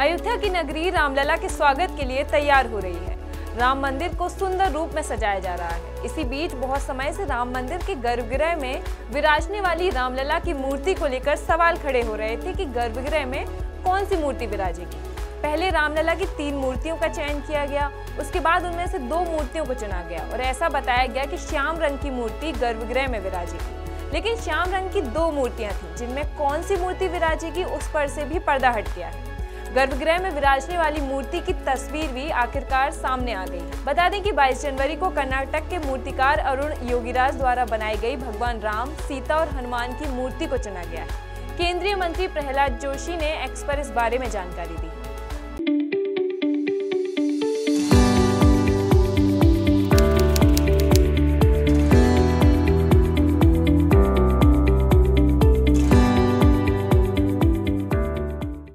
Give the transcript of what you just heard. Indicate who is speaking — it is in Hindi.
Speaker 1: अयोध्या की नगरी रामलला के स्वागत के लिए तैयार हो रही है। राम मंदिर को सुंदर रूप में सजाया जा रहा है। इसी बीच बहुत समय से राम मंदिर के गर्भगृह में विराजने वाली रामलला की मूर्ति को लेकर सवाल खड़े हो रहे थे कि गर्भगृह में कौन सी मूर्ति विराजेगी? पहले रामलला की तीन मूर्तियों का चयन किया गया, उसके बाद उनमें से दो मूर्तियों को चुना गया और ऐसा बताया गया कि श्याम रंग की मूर्ति गर्भगृह में विराजेगी। लेकिन श्याम रंग की दो मूर्तियाँ थी, जिनमें कौन सी मूर्ति विराजेगी उस पर से भी पर्दा हट गया है। गर्भगृह में विराजने वाली मूर्ति की तस्वीर भी आखिरकार सामने आ गई। बता दें कि 22 जनवरी को कर्नाटक के मूर्तिकार अरुण योगीराज द्वारा बनाई गई भगवान राम, सीता और हनुमान की मूर्ति को चुना गया। है केंद्रीय मंत्री प्रहलाद जोशी ने एक्स पर इस बारे में जानकारी दी।